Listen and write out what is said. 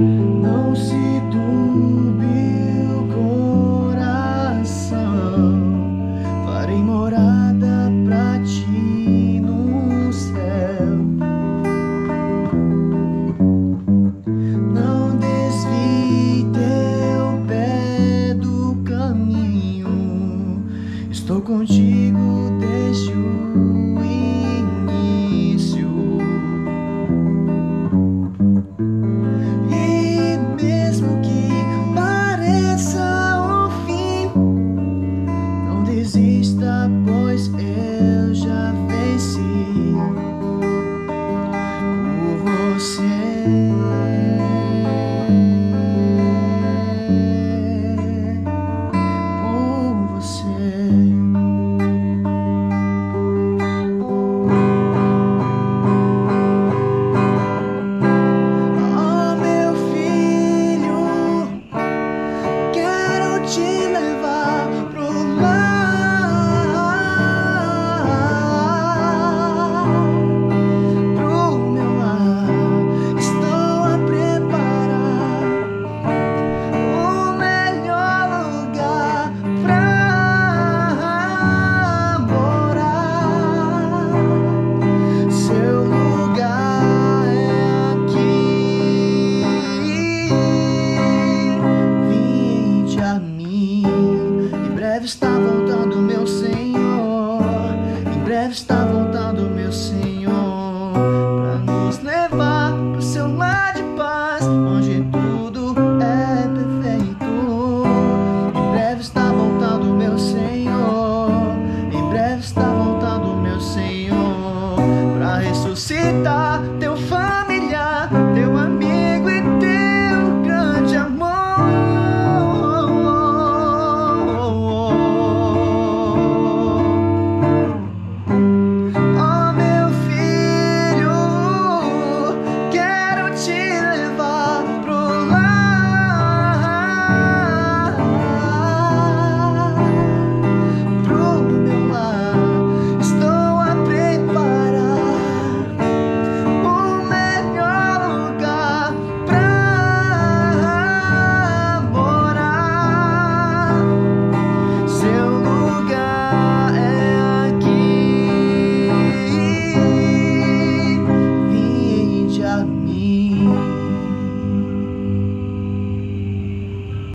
Não se turbe o coração, farei morada pra ti no céu. Não desvie teu pé do caminho, estou contigo. breve está voltando meu Senhor. Em breve está voltando meu Senhor. Pra nos levar pro seu lar de paz, onde tudo é perfeito. Em breve está voltando meu Senhor. Em breve está voltando meu Senhor. Pra ressuscitar.